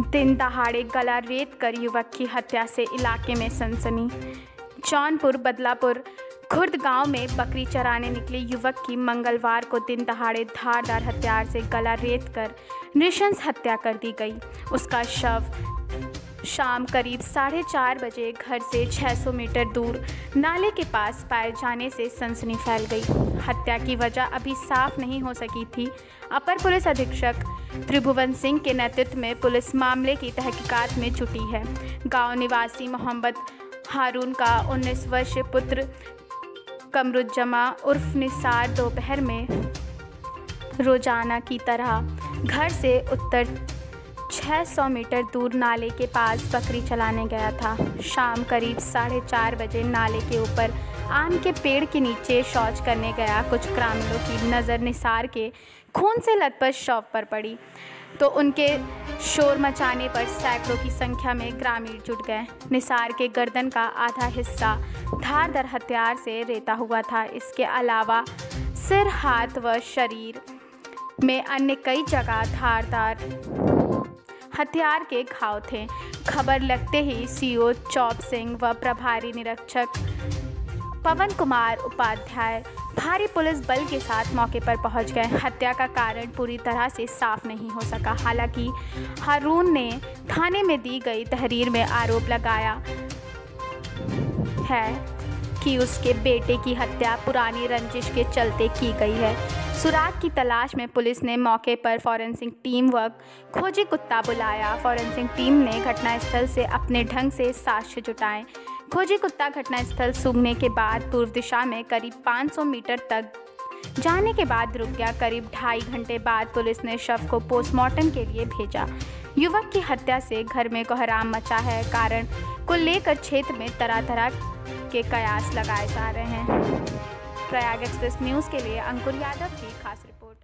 दिन दहाड़े गला रेत कर युवक की हत्या से इलाके में सनसनी। जौनपुर, बदलापुर, खुर्द गाँव में बकरी चराने निकले युवक की मंगलवार को दिन दहाड़े धारदार हथियार से गला रेत कर नृशंस हत्या कर दी गई। उसका शव शाम करीब साढ़े चार बजे घर से 600 मीटर दूर नाले के पास पाए जाने से सनसनी फैल गई। हत्या की वजह अभी साफ़ नहीं हो सकी थी। अपर पुलिस अधीक्षक त्रिभुवन सिंह के नेतृत्व में पुलिस मामले की तहकीकात में जुटी है। गाँव निवासी मोहम्मद हारून का 19 वर्षीय पुत्र कमरुजमा उर्फ़ निसार दोपहर में रोज़ाना की तरह घर से उत्तर 600 मीटर दूर नाले के पास बकरी चलाने गया था। शाम करीब साढ़े चार बजे नाले के ऊपर आम के पेड़ के नीचे शौच करने गया। कुछ ग्रामीणों की नज़र निसार के खून से लथपथ शव पर पड़ी। तो उनके शोर मचाने पर सैकड़ों की संख्या में ग्रामीण जुट गए। निसार के गर्दन का आधा हिस्सा धारदार हथियार से रेता हुआ था। इसके अलावा सिर, हाथ व शरीर में अन्य कई जगह धारदार हथियार के घाव थे। खबर लगते ही सीओ चौप सिंह व प्रभारी निरीक्षक पवन कुमार उपाध्याय भारी पुलिस बल के साथ मौके पर पहुँच गए। हत्या का कारण पूरी तरह से साफ़ नहीं हो सका। हालाँकि हारून ने थाने में दी गई तहरीर में आरोप लगाया है। कि उसके बेटे की हत्या पुरानी रंजिश के चलते की गई है। सुराग की तलाश में पुलिस ने मौके पर फॉरेंसिक टीम व खोजी कुत्ता बुलाया। फॉरेंसिक टीम ने घटनास्थल से अपने ढंग से साक्ष्य जुटाए। खोजी कुत्ता घटनास्थल सूंघने के बाद पूर्व दिशा में करीब 500 मीटर तक जाने के बाद रुक गया। करीब ढाई घंटे बाद पुलिस ने शव को पोस्टमार्टम के लिए भेजा। युवक की हत्या से घर में कोहराम मचा है। कारण को लेकर क्षेत्र में तरह तरह के कयास लगाए जा रहे हैं। प्रयाग एक्सप्रेस न्यूज़ के लिए अंकुर यादव की खास रिपोर्ट।